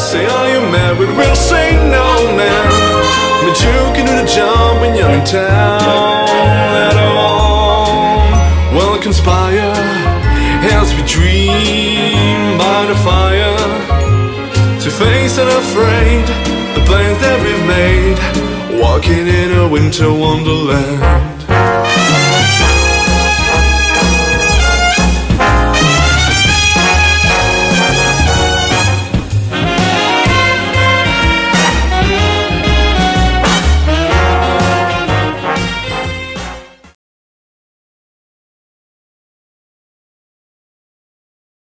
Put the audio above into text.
say, are you married? We'll say no, man. But you can do the job when you're in town at all. We'll conspire as we dream by the fire to face unafraid the plans that we've made. Walking in a winter wonderland.